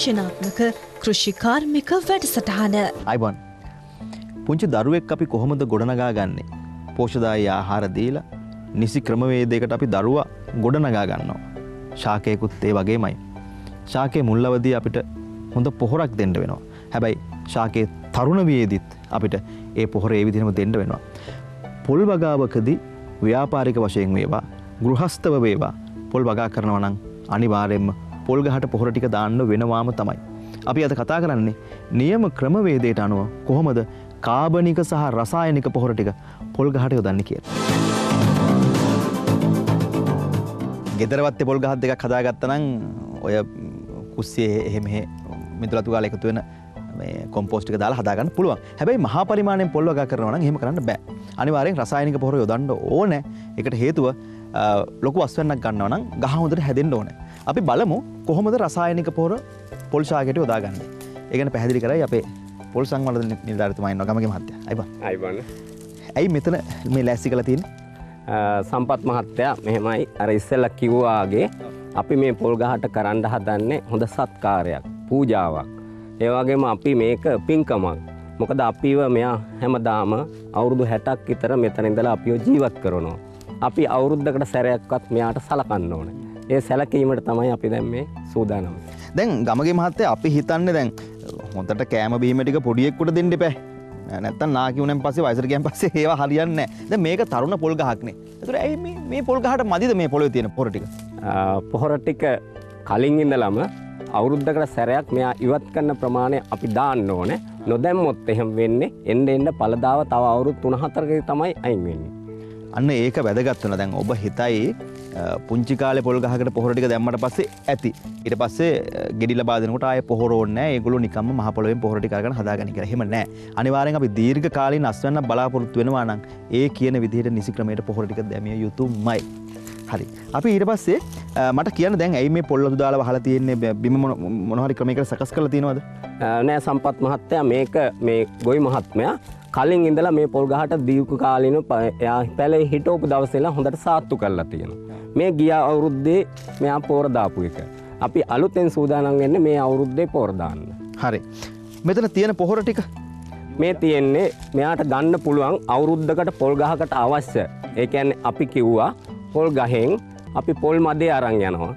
ගවේශනාත්මක කෘෂිකාර්මික වැඩසටහන. අයිබන් පුංචි දරුවෙක් අපි කොහොමද ගොඩනගා ගන්නේ? පෝෂදායි ආහාර දීලා නිසි ක්‍රමවේදයකට අපි දරුවා ගොඩනගා ගන්නවා. ශාකයකුත් ඒ වගේමයි. ශාකය මුල්ලවදී අපිට හොඳ පොහොරක් දෙන්න වෙනවා. හැබැයි ශාකයේ තරුණ වියේදිත් අපිට ඒ පොහොර ඒ විදිහම දෙන්න වෙනවා. පොල් වගාවකදී ව්‍යාපාරික වශයෙන් වේවා ගෘහස්තව වේවා පොල් වගා කරනවා නම් අනිවාර්යෙන්ම පොල් ගහට පොහොර ටික දාන්න වෙනවාම තමයි. අපි අද කතා කරන්නේ නියම ක්‍රමවේදයට අනුව කොහොමද කාබනික සහ රසායනික පොහොර ටික පොල් ගහට යොදන්න කියලා. ගෙදරවත්තේ පොල් ගහත් දෙකක් හදාගත්තනම් ඔය කුස්සේ එහෙම මිදුලතු ගාල එකතු වෙන කොම්පෝස්ටික දාලා හදාගන්න පුළුවන් හැබැයි මහා පරිමාණයෙන් පොල් වගා කරනවා නම් එහෙම කරන්න බෑ අනිවාර්යෙන් රසායනික පොහොර යොදන්න ඕනේ ඒකට හේතුව ලොකු අස්වැන්නක් ගන්නවා නම් ගහ හොඳට හැදෙන්න ඕනේ අපි බලමු කොහොමද රසායනික පොහොර පොල් ශාකයට යොදාගන්න. ඒකන පැහැදිලි කරයි අපේ පොල් සංවල නිධාරතුමයින්න ගමගේ මහත්ය අයිබ. අයිබන්න. ඇයි මෙතන මේ ලැස්සි කළ තින් සම්පත් මහත්තයා මෙහෙමයි. අර ඉස්සෙල්ල කිව්වාගේ අපි මේ පොල්ගහට කරන්න හදන්නේ හොඳ සත්කාරයක් පූජාවක්. ඒවගේම අපි මේක පින්කමක්. මොකද අපිව මෙයා හැමදාම අවුරුදු හැටක් විතර මෙතනින්දලා අපිෝ ජීවත් කරනවා. අපි අවුරුද්ධකට සැරයක්වත් මෙයාට සලකන්න ඕන. ඒ සැලකීමට තමයි අපි දැම් මේ සූදානම. දැන් ගමගේ මහත්තය අපි හිතන්න දැන් හොඳට කෑම බීමටික පොඩියෙක්කුට දෙන්න පැ නැත නාකිවුණෙන් පසේ වයිසරගයන් පසේ ඒවා හරියන්න ද මේක තරුණ පොල් ගහක්නේ. තුර ඇයි මේ පොල්ගහට මදිද මේ පොල තියෙන පොරටික පොහොරටික කලින් ඉඳලම අවුරුද්ධකට සැරයක් මෙයා ඉවත් කන්න ප්‍රමාණය අපි දාන්න ඕන. නොදැම්මොත් එහෙම වෙන්නේ එන්ඩ එන්ඩ පලදාව තව අවුරුත් තුනහතරක තමයි අයින් වෙන්නේ. අන්න ඒක වැදගත්වන දැන් ඔබ හිතයි පුංචිකාල පොල්ගහකට පොහොටික දැම්මට පස්සේ ඇති. ඉට පස්සේ ගෙඩිල බාදනකට අය පොහොරෝන්න ඒගොලු නිකම මහපොලෙන් පොහොටි කරන හදාගනි කරහෙම නෑ අනිවාරෙන් අපි දීර්ඝ කාලින් අස්වන්න බලාපොරොත්තු වෙනවා නම් ඒ කියන විදිහට නිසික්‍රමයට පොහොටික දැමිය යුතුමයි. හරි. අපි ඊට පස්සේ මට කියන දැන් ඇයි මේ පොල්ලො දාලා හල තියන්නේ? බිම මොනහරි ක්‍රමයකට සකස් කල තියෙනවද? නෑ සම්පත් මහත්තයා. මේක මේ ගොයි මහත්මයා කලින් ඉඳලා මේ පොල්ගහට දීපු කාලින එයා පැලේ හිටෝපු දවසලා හොඳට සාත්තු කරලා තියෙන. මේ ගිය අවුරුද්දේ මෙයා පෝරදාපු එක. අපි අලුතෙන් සූදානන් වෙන්න මේ අවුරුද්දේ පෝරදාන්න. හරි. මෙතන තියෙන පොහොර ටික මේ තියෙන්නේ මෙයාට ගන්න පුළුවන් අවුරුද්ධකට පොල්ගහකට අවශ්‍ය ඒකැන් අපි කිව්වා පොල් ගහෙන් අපි පොල් මදේ අරං යනවා.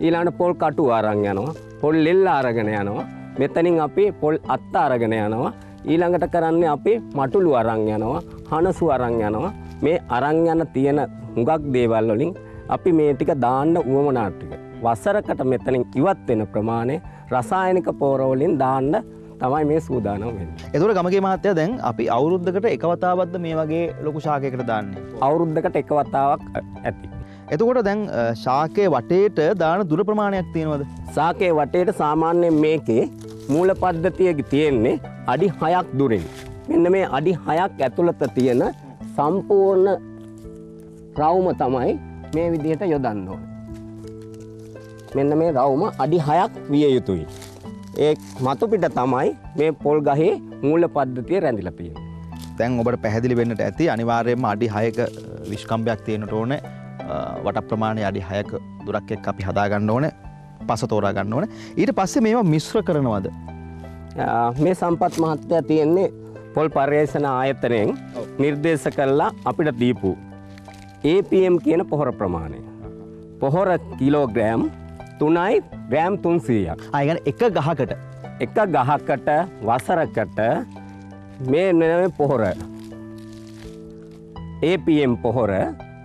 ඊලාට පොල් කටු අරං යනවා පොල් ලෙල්ල අරගෙන යනවා මෙතනින් අපි පොල් අත්ත අරගෙන යනවා ඊළඟට කරන්නේ අපි මටුළු අරං යනවා හනසු අරං යනවා මේ අරං යන තියෙන හුඟක් දේවල් වලින් අපි මේ ටික දාන්න උවමනාටික වසරකට මෙතනින් ඉවත් වෙන ප්‍රමාණය රසායනික පෝරවලින් දාන්න තමයි මේ සූදානම් වෙන්න. එතුර ගමගේ මහත්තය දැන් අපි අවුරුද්ධකට එකවතාවත්ද මේ වගේ ලොකු ශාකයකට දාන්න. අවුරුද්ධකට එකවතාවක් ඇති. එතකොට දැන් ශාකය වටේට දාන දුර ප්‍රමාණයක් තියෙනවද. සාකය වටේට සාමාන්‍යයෙන් මේකේ මූල පද්ධතියක තියෙන්නේ අඩි හයක් දුරින්. මෙන්න මේ අඩි හයක් ඇතුළත තියෙන සම්පූර්ණ රවුම තමයි මේ විදිහට යොදන්න ඕන. මෙන්න මේ රවුම අඩි හයක් විය යුතුයි. ඒ මතුපිට තමයි මේ පොල් ගහේ මූල පද්ධතිය රැඳිල තියෙන. තැන් ඔබට පැහැදිලි වෙන්නට ඇති අනිවාර්යයෙන්ම අඩි හයක විශ්කම්භයක් තියෙනට ඕන වට ප්‍රමාණය අඩි හයක දුරක් එක් අපි හදාගන්න ඕන පස තෝරා ගන්න ඕන ඊට පස්සේ මේවා මිශ්‍ර කරනවද. මේ සම්පත් මහත්තය තියෙන්නේ පොල් පර්යේෂණ ආයතනයෙන් නිර්දේශ කරලා අපිට දීපු APM කියන පොහොර ප්‍රමාණය. පොහොර කිලෝග්‍රෑම් තුනයි ග්‍රෑම් තුන්සීයක්. අයගන එක ගහකට. එක ගහකට වසරකට මේ නම පොහොර. APM පොහොර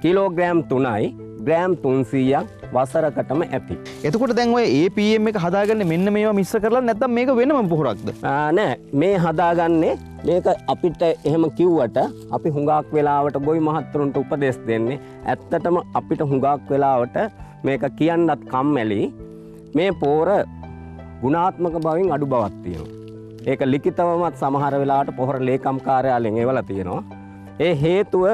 කිලෝග්‍රෑම් තුනයි ග්‍රෑම් තුන්සීයක් වසරකටම ඇති. එතකොට දැන්ව ඒපම් එක හදාගන්න මෙන්න මේවා මිස්ස කරලා නැතම් මේක වෙනම පොහොරක්ද නෑ මේ හදාගන්නේ මේක අපිට එහෙම කිව්වට අපි හුඟක් වෙලාවට ගොයි මහත්තරුන්ට උපදෙස් දෙන්නේ ඇත්තටම අපිට හුඟක් වෙලාවට මේක කියන්නත් කම්මැලි මේ පෝර ගුණාත්මක බවින් අඩු බවත් තියෙනවා. ඒක ලිකිතවමත් සමහර වෙලාට පොහොර ලේකම් කාර්යාලෙන් එවල තියෙනවා. ඒ හේතුව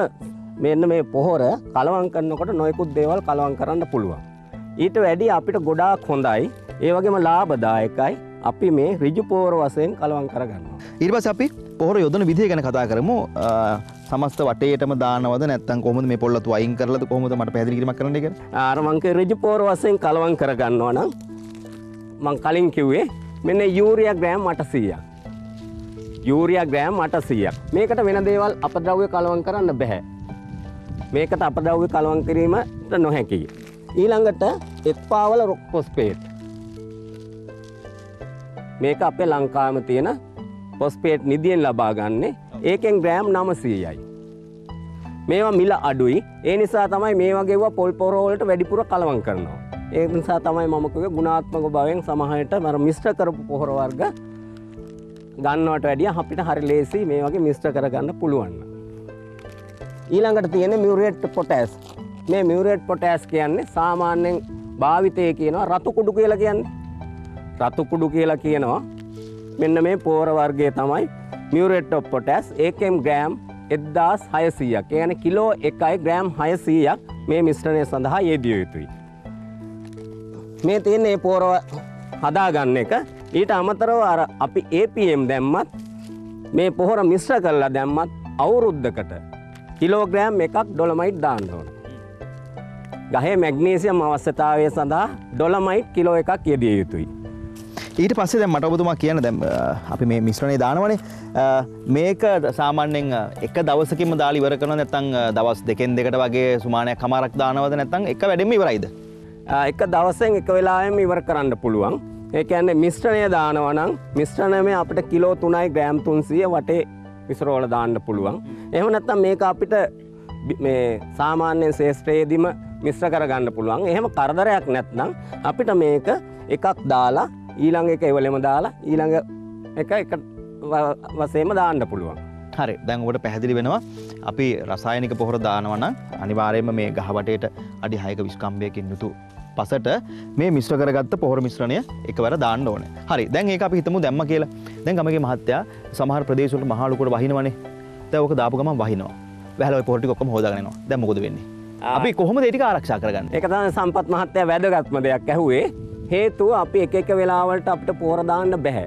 මෙන්න මේ පොහොර කලවන් කරන්නකොට නොයකුත් දේවල් කලවන් කරන්න පුළුවන්. ඊට වැඩි අපිට ගොඩාක් හොඳයි ඒ වගේම ලාභදායකයි අපි මේ රිජු පෝර වසයෙන් කලවන් කරගන්න. ඉර්වස අපි පොහොර යොදන විදිහ ගැන කතා කරමු සමස්ත වටේටම දානවද නැත්තන් කොම මේ පොල්ලතු අයින් කරලද කොමද මට පැදිරිීම කරන එක ආරමංක රජු පෝර වසයෙන් කලවන් කරගන්නවා නම් මං කලින් කිව්වේ මෙන්න යූරිය ග්‍රෑම් අටසීයක්. යූරිය ග්‍රෑම් අටසීයක් මේකට වෙන දේවල් අපද්‍රව්‍ය කලවන් කරන්න බැහැ. මේකට අපද්‍රව්‍ය කලවන් කිරීමට නොහැකි. ඊළඟට එත්පාවල රොක් පොස්පේට්. මේක අපේ ලංකාම තියෙන පොස්පේට් නිදියෙන් ලබා ගන්නේ ඒකෙන් ග්‍රෑම් නමසීයයි. මේවා මිල අඩුයි ඒ නිසා තමයි මේ වගේවා පොල් පොරෝවලට වැඩිපුර කලවන් කරනවා. ඒ නිසා තමයි මමකගේ ගුණාත්මක භවෙන් සමහයට මර මිස්ට්‍ර කරපු පොහොර වර්ග ගන්නවට වැඩිය අපිට හරි ලේසි මේ වගේ මිස්ට්‍ර කරගන්න පුළුවන්න. ඊළඟට තියෙන මියරේට් පොටෑස්. මේ මියරේට් පොටෑස් කියන්නේ සාමාන්‍යෙන් භාවිතය කියනවා රතුකුඩු කියලා කියන්නේ. රතුකුඩු කියලා කියනවා. මෙන්න මේ පෝර වර්ගය තමයි මියරේට් පොටෑස්. ඒකම් ග්‍රෑම් එද්දාස් හයසීයක්. කියන කිලෝ එකයි ග්‍රෑම් හයසීයක් මේ මිශ්‍රණය සඳහා යෙදිය යුතුයි. මේ තියෙන ඒ පෝරව හදාගන්න එක. ඊට අමතරව අර අපි APM දැම්මත් මේ පොහොර මිශ්‍ර කරලා දැම්මත් අවුරුද්ධකට කිලෝග්‍රෑම් එකක් ඩොළමයිට් දාන්න ඕන. ගහේ මැග්නීසියම් අවශ්‍යතාවය සඳහා ඩොළමයිට් කිලෝ එකක් යෙදිය යුතුයි. ඊට පස්සේ දැන් මට ඔබතුමා කියන දැන් අපි මේ මිශ්‍රණය දානවනේ මේක සාමාන්‍යයෙන් එක දවසකින්ම දාලා ඉවර කරනවා නැත්නම් දවස් දෙකෙන් දෙකට වගේ සුමානයක් කමාරක් දානවද නැත්නම් එක වැඩෙම ඉවරයිද? එක දවසෙන් එක වෙලාවෙම ඉවර කරන්න පුළුවන්. ඒ කියන්නේ මිශ්‍රණය දානවා නම් මිශ්‍රණය අපිට කිලෝ 3යි ග්‍රෑම් 300 වටේ විසරෝල දාන්න පුළුවන්. එහෙම නැත්නම් මේක අපිට බි- මේ සාමාන්‍ය ශේෂ්ත්‍රයේදීම මිශ්‍ර කරගන්න පුළුවන්. එහෙම කරදරයක් නැත්නම් අපිට මේක එකක් දාලා ඊළඟ එක එවලෙම දාලා ඊළඟ එක එක ව- වශයෙන්ම දාන්න පුළුවන්. හරි දැන් ඔබට පැහැදිලි වෙනවා අපි රසායනික පොහොර දානවනම් අනිවාර්යයෙන්ම මේ ගහවටේට අඩි 6ක විස්කම්භයකින් යුතු පසට මේ මිශ්‍ර කරගත්ත පොහොර මිශ්‍රණය එකවර දාන්න ඕනේ. හරි දැන් ඒක අපි හිතමු දැම්ම කියලා. දැන් ගමගේ මහත්තයා සමහර ප්‍රදේශවල මහා ලොකුට වහිනවනේ. දැන් ඕක දාපු ගමන් වහිනවා. වැහලා ඔය පොහොර ටික ඔක්කොම හොදාගෙන එනවා. දැන් මොකද වෙන්නේ? අපි කොහොමද ඒ ටික ආරක්ෂා කරගන්නේ? ඒක තමයි සම්පත් මහත්තයා වැදගත්ම දෙයක් ඇහුවේ. හේතුව අපි එක එක වෙලාවලට අපිට පෝර දාන්න බෑ.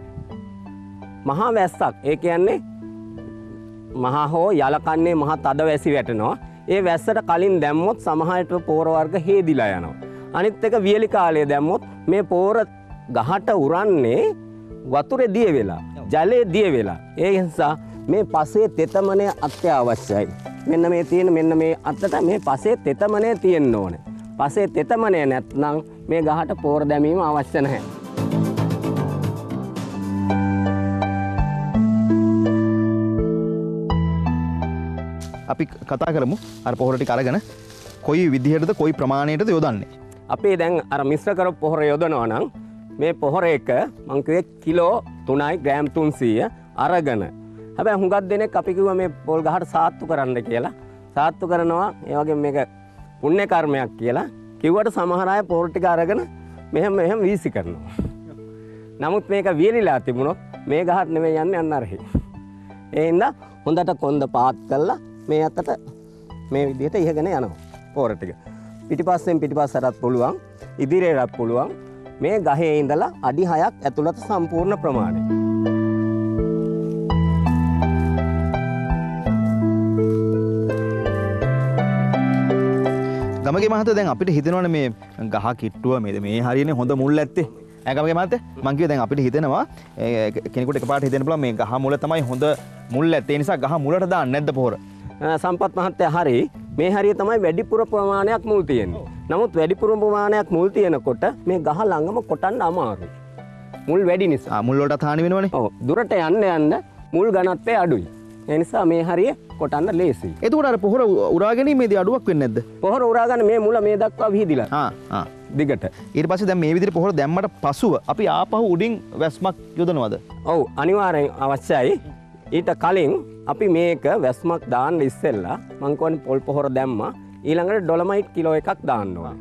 මහා වැස්සක්. ඒ කියන්නේ මහා හෝ යලකන්නේ මහා තද වැසි වැටෙනවා. ඒ වැස්සට කලින් දැම්මොත් සමහරට පෝර වර්ග හේදිලා යනවා. අනිත් එක වියලි කාලය දැම්මොත් මේ පෝර ගහට උරන්නේ වතුරේ දිය වෙලා. ජලයේ දිය වෙලා. ඒ නිසා මේ පසේ තෙතමනය අත්‍යවශ්‍යයි. මෙන්න මේ තියෙන මෙන්න මේ අත්තට මේ පසේ තෙතමනය තියෙන්න ඕනේ. පසේ තෙතමනය නැත්නම් මේ ගහට පෝර දැමීම අවශ්‍ය නැහැ. අපි කතා කරමු අර පොහොර ටික අරගෙන කොයි විදිහටද කොයි ප්‍රමාණයටද යොදන්නේ? අපේ දැන් අර මිශ්‍ර කර පොහොර යොදනවා නම් මේ පොහොර එක මං කිව්වේ කිලෝ 3යි ග්‍රෑම් 300 අරගෙන. හැබැයි හුඟක් දෙනෙක් අපි කිව්වා මේ පොල් ගහට සාත්තු කරන්න කියලා. සාත්තු කරනවා ඒ වගේ මේක පුණ්‍ය කර්මයක් කියලා. කිව්වට සමහර අය පොහොර ටික අරගෙන මෙහෙම මෙහෙම වීසි කරනවා. නමුත් මේක වියලිලා තිබුණොත් මේ ගහට නෙමෙයි යන්නේ අන්න අරහේ. ඒ හින්දා හොඳට කොන්ද පාත් කරලා මේ අතට මේ විදිහට ඉහගෙන යනවා පෝර ටික. පිටිපස්සෙන් පිටිපස්සටත් පුළුවන් ඉදිරියටත් පුළුවන්. මේ ගහේ ඉඳලා අඩි 6ක් ඇතුළත සම්පූර්ණ ප්‍රමාණය. ගමගේ මහත දැන් අපිට හිතනවන මේ ගහ කිට්ටුව මේද මේ හරින හොඳ මුල් ඇත්තේ. ඇකමගේ මත මංකිව දැන් අපිට හිතෙනවා ඒ කෙනෙකුට එකපාට හිතෙන පුළ මේ ගහ මුල තමයි හොඳ මුල් ඇත්තේ. නිසා ගහ මුලට දා නැද්ද පොර අ, සම්පත් මහත්තය හරි මේ හරිය තමයි වැඩිපුර ප්‍රමාණයක් මුල් තියෙන්නේ. නමුත් වැඩිපුර ප්‍රමාණයක් මුල් තියෙනකොට මේ ගහ ළඟම කොටන්න අමාරුයි. මුල් වැඩි නිසා. මුල්ලොට හානි වෙනවනේ ඔව් දුරට යන්න යන්න මුල් ගණත්වය අඩුයි. ඒ නිසා මේ හරිය කොටන්න ලේසියි. එතුකට අර පොහොර උරාගැනීමේදී අඩුවක් වෙන්නේ නැද්ද පොහොර උරාගන්න මේ මුල මේ දක්වා විහිදිලා ආ ආ දිගට. ඊට පස්සේ දැන් මේ විදිහට පොහොර දැම්මට පසුව අපි ආපහු උඩින් වැස්මක් යොදනවද ඔව් අනිවාර්යෙන් අවශ්‍යයි. ඊට කලින් අපි මේක වැස්මක් දාන්න ඉස්සෙල්ලා මං කියන්නේ පොල් පොහොර දැම්මා. ඊළඟට ඩොලමයිට් කිලෝ එකක් දාන්න ඕන.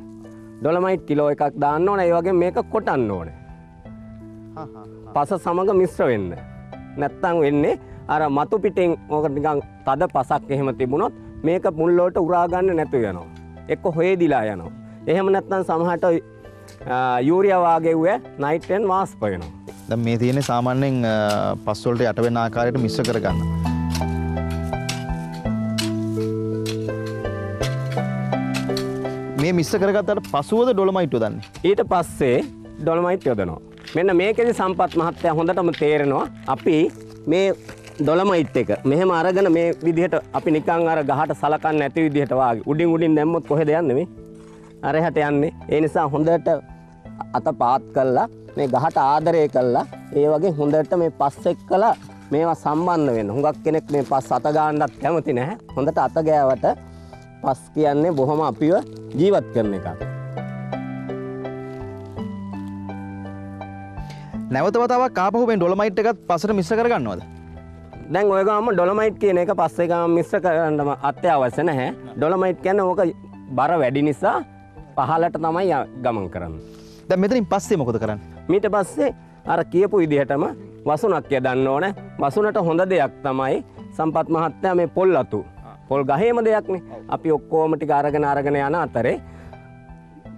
ඩොලමයිට් කිලෝ එකක් දාන්න ඕන. ඒ වගේම මේක කොටන්න ඕනේ. පස සමග මිශ්‍ර වෙන්න. නැත්තම් වෙන්නේ අර මතු පිටින් ඕක නිකන් තද පසක් එහෙම තිබුණොත් මේක මුල්ලෝට උරා ගන්න නැතු වෙනවා. එක්ක හොයදිලා යනවා. එහෙම නැත්නම් සමහරට යූරියා වාගේ වූ නයිට්‍රජන් වාෂ්ප වෙනවා. දැන් මේ තියෙන්නේ සාමාන්‍යයෙන් අ, පස් වලට යට වෙන ආකාරයට මිශ්‍ර කරගන්න මේ මිශ්‍ර කරගත්තට පසුවද ඩොලමයිට් යොදන්නේ ඊට පස්සේ ඩොලමයිට් යොදනවා. මෙන්න මේකෙදි සම්පත් මහත්තයා හොඳටම තේරෙනවා. අපි මේ ඩොලමයිට් එක මෙහෙම අරගෙන මේ විදිහට අපි නිකන් අර ගහට සලකන්නේ නැති විදිහට වාගේ. උඩින් උඩින් දැම්මොත් කොහෙද යන්නේ මේ? අරහට යන්නේ. ඒ නිසා හොඳට අත පාත් කළා මේ ගහට ආදරය කළා. ඒ වගේ හොඳට මේ පස් එක්කලා මේවා සම්බන්ධ වෙන්න. හුඟක් කෙනෙක් මේ පස් අත ගන්නත් කැමති නැහැ. හොඳට අත ගෑවට පස් කියන්නේ බොහොම අපිව ජීවත් කරන එකක්. නැවතවතාවක් කාපහු මේ ඩොලමයිට් එකත් පසට මිස්ස කරගන්නවද? දැන් ඔයගම ඩොලමයිට් කියන එක පස්සේ ගම මිශ්‍ර කරන්නම අත්‍යවශ්‍ය නැහැ. ඩොලමයිට් කියන්න ඕක බර වැඩි නිසා පහලට තමයි ගමන් කරන්න. දැ මෙතරින් පස්සේ මොකද කරන්න? මීට පස්සේ අර කියපු විදිහටම වසුනක් යදන්න ඕන. වසුනට හොඳ දෙයක් තමයි සම්පත් මහත්තයා මේ පොල් අතු පොල් ගහේම දෙයක්නේ. අපි ඔක්කෝමටි අරගෙන අරගෙන යන අතරේ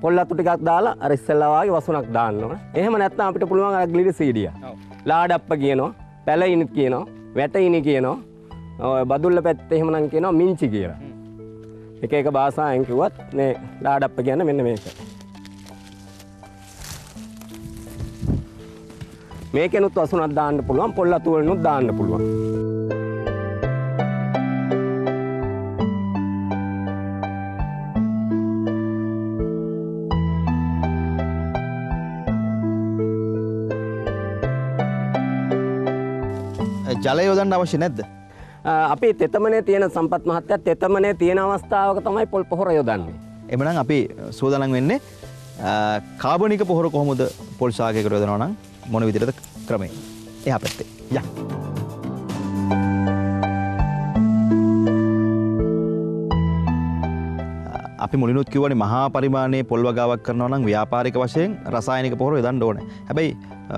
පොල් අතු ටිකක් දාලා අර ඉස්සෙල්ලාවාගේ වසුනක් දාන්න ඕන. එහෙම නැත්නම් අපිට පුළුවන් අර ග්ලිඩි සීඩිය ලාඩප්ප කියනවා පැලයිනි කියනවා වැටයිනි කියනවා ඔය බදුල්ල පැත්තේ එහෙමනම් කියනවා මිංචි කියලා. එක එක භාෂාවෙන් කිව්වත් මේ ලාඩප්ප කියන්නේ මෙන්න මේක. මේකෙනුත් වසුනක් දාන්න පුළුවන් පොල් අතු වලිනුත් දාන්න පුළුවන් ජලය යොදන්න අවශ්‍ය නැද්ද? අපි තෙතමනේ තියෙන සම්පත් මහත්තයත් තෙතමනේ තියෙන අවස්ථාවක තමයි පොල් පොහොර යොදන්නේ. එමනම් අපි සෝදලන් වෙන්නේ කාබනික පොහොර කොහොමද පොල්සාගයකට යොදනවනම් මොන විදිරද ක්‍රමේ එහ පැත්තේ. ය අපි මුලිනුත් කිවන මහා පරිමාණයේ පොල් වගාවක් කරනවා නම් ව්‍යාපාරික වශයෙන් රසායනික පොහොර යොදන්න ඕන. හැබැයි අ,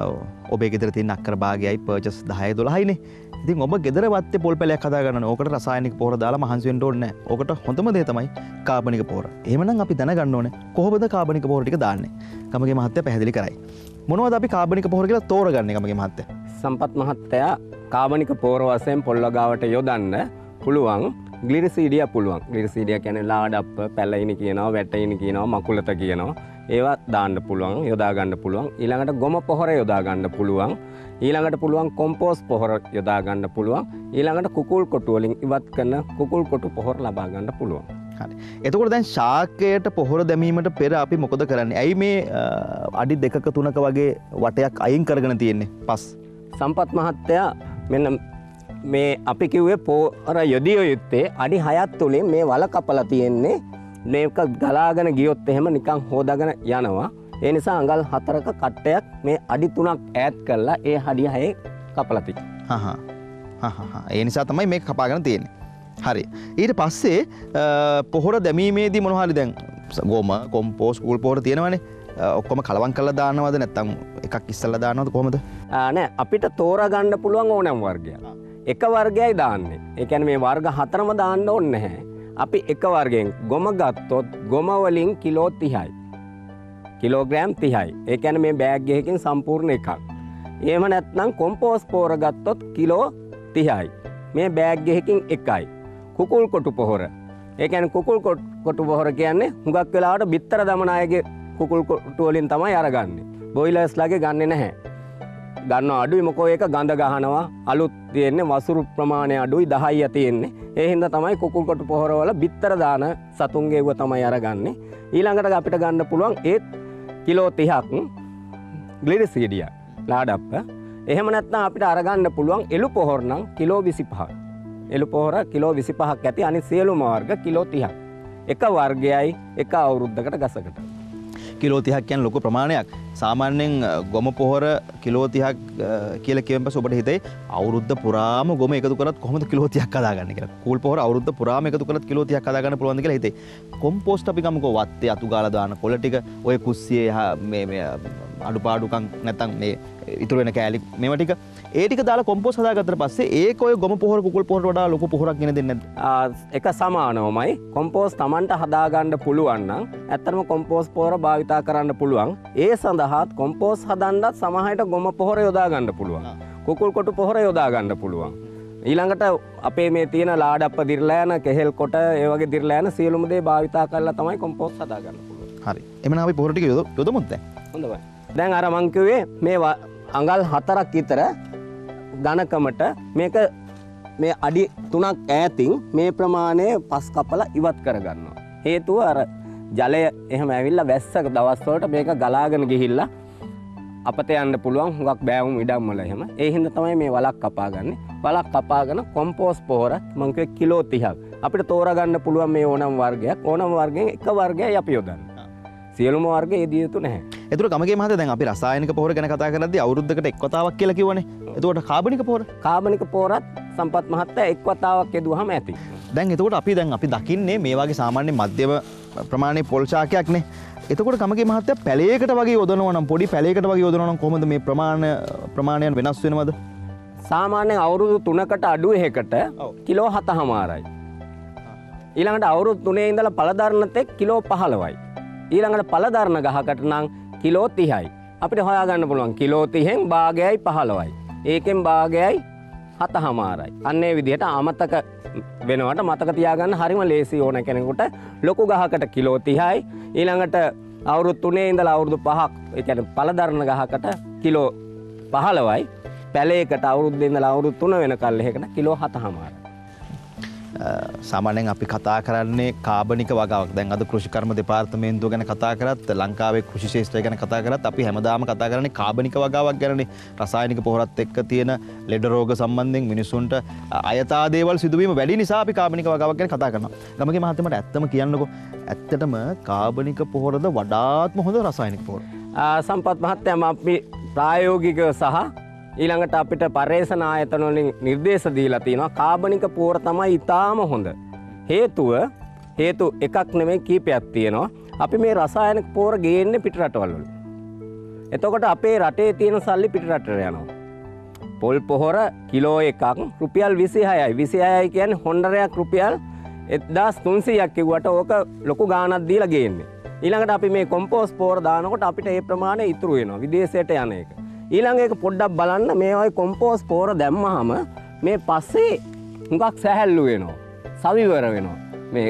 ඔබේ ගෙදර තින් අක්කර භාගයයි පර්චස් දහය දොළහයිනේ. ඉතින් ඔබ ගෙදර වත්තේ පොල් පැලයක් කදාගන්න ඕකට රසායනික පොහොර දාලා මහන්සිවෙන්ට ඕන්න ඕකට හොඳම දේ තමයි කාබනික පොහොර. එහෙමනම් අපි දැනගන්න ඕනේ කොහොමද කාබනික පොහොර ටික දාන්නේ? ගමගේ මහත්තයා පැහැදිලි කරයි. මොනවද අපි කාබනික පොහොර කියලා තෝරගන්නේ ගමගේ මහත්තයා? සම්පත් මහත්තයා කාබනික පෝර වසයෙන් පොල්ලගාවට යොදන්න පුළුවන් ගලිරිසීඩිය පුළුවන්. ගලිරිසීඩිය කැන ලාඩප්ප පැලයිනි කියනවා වැටයිනි කියනවා මකුලත කියනවා. ඒවත් දාන්න පුළුවන් යොදාගන්න පුළුවන්. ඊළඟට ගොම පොහොර යොදාගන්න පුළුවන්. ඊළඟට පුළුවන් කොම්පෝස් පොහොර යොදාගන්න පුළුවන්. ඊළඟට කුකුල් කොටුවලින් ඉවත් කරන කුකුල් කොටු පොහොර ලබාගන්න පුළුවන්. එතකොට දැන් ශාකයට පොහොර දැමීමට පෙර අපි මොකද කරන්නේ? ඇයි මේ අඩි දෙකක තුනක වගේ වටයක් අයින් කරගෙන තියෙන්නේ? පස්. සම්පත් මහත්තයා මෙන්න මේ අපි කිව්වේ පෝර යොදිය යුත්තේ අඩි හයත් තුළින් මේ වල කපල තියෙන්නේ. මේක ගලාගෙන ගියොත් එහෙම නිකං හෝදගෙන යනවා. ඒ නිසා අඟල් හතරක කට්ටයක් මේ අඩි තුනක් ඈත් කරලා ඒ හඩිය හයේ කපලති හහ හහ ඒ නිසා තමයි මේ කපාගෙන තියෙන්නේ. හරි. ඊට පස්සේ පොහොර දැමීමේදී මොනහරි දැන් ස- ගෝම කොම්පෝස් කූල් පොහොර තියෙනවනේ. ඔක්කොම කලවන් කල්ල දානවද? නැත්තම් එකක් ඉස්සල්ල දානවද කොහොමද? නෑ. අපිට තෝරගන්න පුළුවන් ඕනෑම් වර්ගය එක වර්ගයයි දාන්නේ. එකැන මේ වර්ග හතරම දාන්න ඔන්න හැ අපි එක වර්ගෙන් ගොම ගත්තොත් ගොමවලින් කිලෝ තිහයි. කිලෝග්‍රෑම් තිහයි. ඒකැන මේ බෑග්ගයකින් සම්පූර්ණ එකක්. ඒම නැත්නම් කොම්පෝස් පෝර ගත්තොත් කිලෝ තිහයි. මේ බෑග්ගෙහකින් එකයි. කුකුල් කොටු පොහොර. ඒකැන කුකුල් කොට්- කොටු පොහොර කියන්නේ හුඟක් වෙලාට බිත්තර දමනායගේ කුකුල් කොටුවලින් තමයි අරගන්නේ. බොයිලස්ලාගේ ගන්න නැහැ. ගන්න අඩුයි මොකෝ ඒක? ගඳ ගහනවා. අලුත් තියෙන්නේ වසුරු ප්‍රමාණය අඩුයි දහයිය තියෙන්නේ ඒ හින්දා තමයි කුකුල් කොටු පොහොරවල බිත්තර දාන සතුන්ගේව තමයි අරගන්නේ. ඊළඟට අපිට ගන්න පුළුවන් ඒත් කිලෝ තිහක් ගලිඩි සීඩිය ලාඩප්ප. එහෙම නැත්නම් අපිට අරගන්න පුළුවන් එළු පොහොර නම් කිලෝ විසි පහක් එළු පොහොර කිලෝ විසි පහක් ඇති අනි සියලු මාර්ග කිලෝ තිහක්. එක වර්ගයයි එක අවුරුද්ධකට ගසකට. කිලෝතිහක් යන් ලොක ප්‍රමාණයක්. සාමාන්‍යෙන් අ, ගොම පොහොර කිලෝතිහක් කියල කියම සොබට හිතේ අවුරුද්ධ පුරාම ගොම එකතු කරත් කොහොම කිලෝතියක් කදාගන්න කියලා. කූල් පොහොර අවුරුද්ධ පුරාම එකතු කරත් කිලෝතියක් කදාගන්න පුළුවන් කියලා හිතේ කොම්පෝස්ට් අපි ගමක වත්තේ අතු ගාලා දාන කොළ ටික ඔය කුස්සියේ හා මේ මේ අඩුපාඩුකම් නැත්තම් මේ ඉතුරු වෙන කෑලි මේව ටික ඒ ටික දාලා කොම්පෝස් හදාගත්තට පස්සේ ඒක ඔය ගොම පොහොර කුකුල් පොහොර වඩා ලොකු පොහොරක් ගෙන දෙන්නේ නැද්ද? ආ, එක සමානවමයි. කොම්පෝස් තමන්ට හදාගන්න පුළුවන්නම් ඇත්තරම කොම්පෝස් පෝර භාවිතා කරන්න පුළුවන්. ඒ සඳහාත් කොම්පෝස් හදන්ඩත් සමහයට ගොම පොහොර යොදාගන්න පුළුවන්. කුකුල් කොටු පොහොර යොදාගන්න පුළුවන්. ඊළඟට අපේ මේ තියෙන ලාඩප්ප දිරලෑන කෙහෙල් කොට ඒවගේ දිරලෑන සියලුමදේ භාවිතා කරලා තමයි කොම්පෝස් හදාගන්න හරි. එමන අපි පොහොර ටික යොද යොදමුත් දැන්. හොඳයි දැන් අර මං කිව්වේ මේ අඟල් හතරක් විතර ඝනකමට මේක මේ අඩි තුනක් ඈතින් මේ ප්‍රමාණය පස් කපලා ඉවත් කරගන්නවා. හේතුව අර ජලය එහෙම ඇවිල්ලා වැස්සක දවස්වලට මේක ගලාගෙන ගිහිල්ලා අපත යන්න පුළුවන් හුඟක් බෑවුම් ඉඩම් වල එහෙම. ඒ හින්දා තමයි මේ වලක් කපාගන්නේ. වලක් කපාගෙන කොම්පෝස් පොහොර මං කිව්වේ කිලෝ 30ක්. අපිට තෝරගන්න පුළුවන් මේ ඕනම වර්ගයක්. ඕනම වර්ගයෙන් එක වර්ගයයි අපි යොදන්නේ. සියලුම වර්ග ඒ දිය යුතු නැහැ. එතුර කමගේ මහත දැන් අපි රසායනික පොහොර ගැන කතා කරද්දී අවුරුද්දකට එක් වතාවක් කියලා කිව්වනේ. එතකොට කාබනික පොහොර කාබනික පෝරත් සම්පත් මහත්තයා එක් වතාවක් යෙදුවහම ඇති. දැන් එතකොට අපි දැන් අපි දකින්නේ මේ වගේ සාමාන්‍ය මධ්‍යම ප්‍රමාණයේ පොල් ශාකයක්නේ. එතකොට කමගේ මහත්තයා පැලයකට වගේ යොදනවා නම් පොඩි පැලයකට වගේ යොදනවා නම් කොහොමද මේ ප්‍රමාණ ප්‍රමාණයන් වෙනස් වෙනවද? සාමාන්‍යයෙන් අවුරුදු තුනකට අඩු එහෙකට. කිලෝ හත හමාරයි. ඊළඟට අවුරුදු තුනේ ඉඳලා පළදරන තෙක් කිලෝ පහළවයි. ඊළඟට පළදරන ගහකට නම් කිලෝ තිහයි. අපිට හොයාගන්න පුළුවන් කිලෝ තිහෙන් භාගයයි පහළවයි. ඒකෙන් භාගයයි හත හමාරයි. අන්නේ විදිහට අමතක වෙනවට මතක තියාගන්න හරිම ලේසි ඕන කෙනෙකුට ලොකු ගහකට කිලෝ තිහයි ඊළඟට අවුරුදු තුනේ ඉඳලා අවුරුදු පහක් ඒ කියන්නේ පළදරන ගහකට කිලෝ පහළවයි පැලේකට අවුරුද්ද ඉඳලා අවුරුදු තුන වෙනකල් එහෙකට කිලෝ හත හමාරයි. අ, සාමාන්‍යයෙන් අපි කතා කරන්නේ කාබනික වගාවක්. දැන් අද කෘෂිකර්ම දෙපාර්තමේන්තුව ගැන කතා කරත් ලංකාවේ කෘෂි ශේෂ්ත්‍රය ගැන කතා කරත් අපි හැමදාම කතා කරන්නේ කාබනික වගාවක් ගැනනේ. රසායනික පොහොරත් එක්ක තියෙන ලෙඩ රෝග සම්බන්ධයෙන් මිනිසුන්ට uh, අයථා දේවල් සිදුවීම වැඩි නිසා අපි කාබනික වගාවක් ගැන කතා කරනවා. ගමගේ මහත්මයාට ඇත්තම කියන්නකෝ. ඇත්තටම කාබනික පොහොරද වඩාත්ම හොඳ රසායනික පොහොර. ආ, සම්පත් මහත්තයම අපි ප්‍රායෝගික සහ ඊළඟට අපිට පර්යේෂණ ආයතන වලින් නිර්දේශ දීලා තිනවා කාබනික පෝර තමයි ඊටාම හොඳ. හේතුව හේතු එකක් නෙමෙයි කීපයක් තියෙනවා. අපි මේ රසායනික පෝර ගේන්නේ පිටරටවල් වලින්. එතකොට අපේ රටේ තියෙන සල්ලි පිටරටට යනවා. පොල් පොහොර කිලෝ එකක් රුපියල් විසිහයයි විසිහයයි කියන්නේ හොන්ඩරයක් රුපියල් එදදාස් තුන්සියක් කිව්වට ඕක ලොකු ගානක් දීලා ගේන්නේ. ඊළඟට අපි මේ කොම්පෝස් පෝර දානකොට අපිට ඒ ප්‍රමාණය ඉතුරු වෙනවා විදේශයට යන එක. ඊළඟ එක පොඩ්ඩක් බලන්න මේ වගේ කොම්පෝස් පෝර දැම්මහම මේ පස්සේ හුඟක් සැහැල්ලු වෙනවා. සවිවර වෙනවා. මේ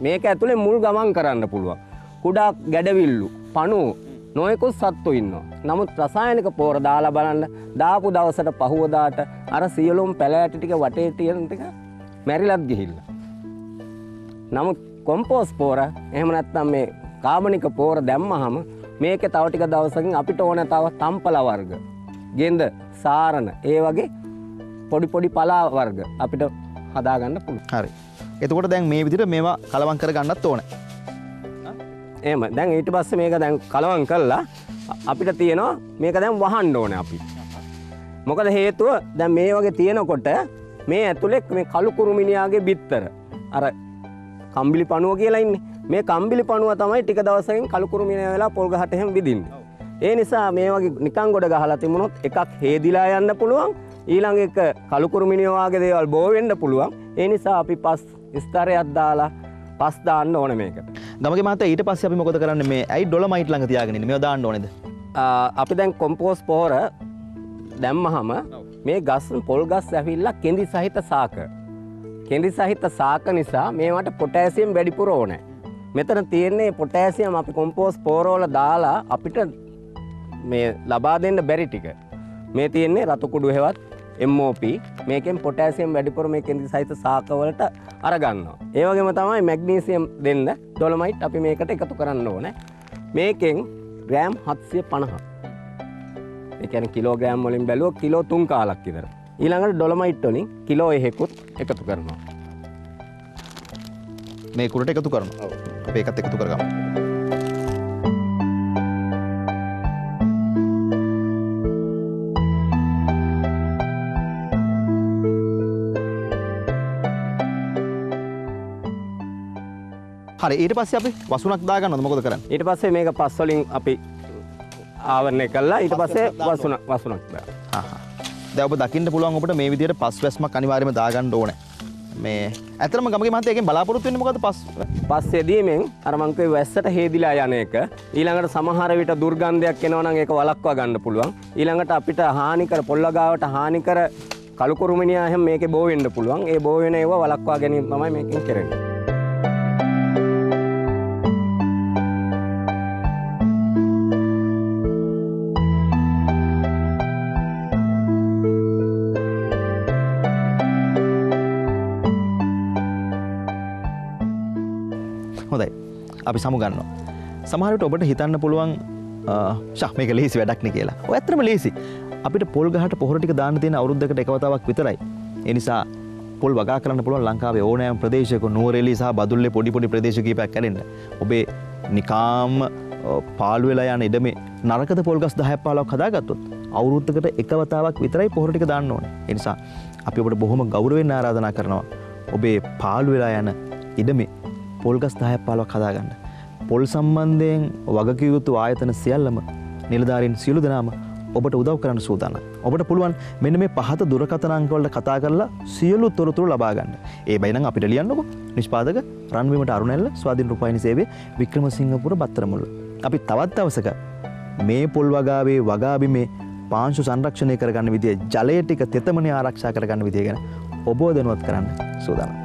මේක ඇතුලේ මුල් ගමන් කරන්න පුළුවන්. කුඩා ගැඩවිල්ලු, පණු නොයෙකුත් සත්තු ඉන්නවා. නමුත් රසායනික පෝර දාලා බලන්න දාපු දවසට පහුවදාට අර සියලුම් පැලෑටි ටික වටේ තියෙන ටික මැරිලත් ගිහිල්ලා. නමුත් කොම්පෝස් පෝර එහෙම නැත්නම් මේ කාබනික පෝර දැම්මහම මේකේ තව ටික දවසකින් අපිට ඕන තව තම්පල වර්ග, ගෙන්ද, සාරණ ඒ වගේ පොඩි පොඩි පලා වර්ග අපිට හදාගන්න පුළුවන්. හරි. එතකොට දැන් මේ විදිහට මේවා කලවම් කර ගන්නත් ඕනේ. එහෙම දැන් ඊට පස්සේ මේක දැන් කලවම් කළා අපිට තියෙනවා මේක දැන් වහන්න ඕනේ අපි. මොකද හේතුව දැන් මේ වගේ තියෙනකොට මේ ඇතුලේ මේ කළු කුරුමිනියාගේ බිත්තර අර කම්බිලි පණුව කියලා ඉන්නේ. මේ කම්බිලි පණුව තමයි ටික දවසකින් කළු කුරුමිනිය වෙලා පොල් ගහට එහෙම විදින්නේ. ඒ නිසා මේ වගේ නිකන් ගොඩ ගහලා තිබුණොත් එකක් හේදිලා යන්න පුළුවන් ඊළඟ එක කළු කුරුමිනිය වගේ දේවල් බෝ වෙන්න පුළුවන්. ඒ නිසා අපි පස් ස්තරයක් දාලා පස් දාන්න ඕනේ මේකට. ගමගේ මහත්තයා ඊට පස්සේ අපි මොකද කරන්නේ මේ ඇයි ඩොලමයිට් ළඟ තියාගෙන ඉන්නේ මේවා දාන්න ඕනේද? අපි දැන් කොම්පෝස් පොහොර දැම්මහම මේ ගස් පොල් ගස් ඇවිල්ලා කෙඳි සහිත සාක. කෙඳි සහිත සාක නිසා මේවට පොටෑසියම් වැඩිපුර ඕනේ. මෙතන තියෙන්නේ පොටෑසියම් අපි කොම්පෝස් පෝරෝල දාලා අපිට මේ ලබා දෙන්න බැරි ටික. මේ තියෙන්නේ රතු කුඩු හෙවත් MOP මේකෙන් පොටෑසියම් වැඩිපුර මේ කෙඳි සහිත සාකවලට අරගන්නවා. ඒ වගේම තමයි මැග්නීසියම් දෙන්න ඩොලොමයිට් අපි මේකට එකතු කරන්න ඕනේ. මේකෙන් ග්‍රෑම් 750. ඒ කියන්නේ කිලෝග්‍රෑම් වලින් බැලුවොත් කිලෝ 3 කාලක් විතර. ඊළඟට ඩොලොමයිට් වලින් කිලෝ එකකුත් එකතු කරනවා. මේ කුරට එකතු කරනවා. අපි ඒකත් එකතු කරගමු. හරි ඊට පස්සේ අපි වසුනක් දාගන්නවද මොකද කරන්නේ? ඊට පස්සේ මේක පස් වලින් අපි ආවරණය කළා ඊට පස්සේ වසුන වසුනක් දානවා. හා හා. දැන් ඔබ දකින්න පුළුවන් ඔබට මේ විදිහට පස් වැස්මක් අනිවාර්යයෙන්ම දාගන්න ඕනේ. මේ ඇත්තටම ගමගේ මහත්තයා එකෙන් බලාපොරොත්තු වෙන්නේ මොකද්ද පස් පස් යෙදීමෙන් අර මං කිව්වේ වැස්සට හේදිලා යන එක. ඊළඟට සමහර විට දුර්ගන්ධයක් එනවා නම් ඒක වළක්වා ගන්න පුළුවන්. ඊළඟට අපිට හානිකර පොල්ලගාවට හානිකර කළු කුරුමිනියා එහෙම මේකේ බෝ වෙන්න පුළුවන්. ඒ බෝ වෙන ඒවා වළක්වා ගැනීම තමයි මේකෙන් කරන්නේ. අපි සමුගන්නවා. සමහරට ඔබට හිතන්න පුළුවන් ශක්මක ලේසි වැඩක්න කියලා. ඔය ඇතරම ලේසි. අපිට පොල් ගහට පොහොටික දාන තියෙන අවුද්ධකට එකවතාවක් විතරයි. එනිසා පොල් වගා කරන්න පුළුවන් ලංකාවේ ඕනෑම් ප්‍රදේශක නෝරෙලි සහ බදුල්ල පොඩිපොඩි ප්‍රදේශකීපයක් කැරෙන්න ඔබේ නිකාම් පාලු වෙලා යන ඉඩම නරකද පොල්ගස් දහ පාලක් හදාගත්තුත් අවුරුත්තකට එකවතාවක් විතරයි පොහොටික දාන්න ඕන. එනිසා අපි ඔබට බොහොම ගෞරවෙන් ආරාධනා කරනවා. ඔබේ පාලු වෙලා යන ඉඩමේ පොල්ගස් දහය පාලක් හදාගන්න පොල් සම්බන්ධයෙන් වගකයුතු ආයතන සියල්ලම නිලධාරින් සියලු දෙනාම ඔබට උදව් කරන්න සූදාන. ඔබට පුළුවන් මෙන්න මේ පහත දුරකතනංකවලට කතා කරලා සියලු තොරතුරු ලබාගන්න. ඒ බයින අපිට ලියන්නක නිෂ්පාදක රන්වීමට අරුණැල්ල ස්වාධීන රුපයිනි සේවේ වික්‍රම සිංහපුර බත්තරමුල්ල. අපි තවත් අවසක මේ පොල් වගාවේ වගාබිමේ පාංශු සංරක්ෂණය කරගන්න විදිය ජලය ටික තෙතමනි ආරක්ෂා කරගන්න විදිය ගැන ඔබෝ දෙනුවත් කරන්න සූදානම්.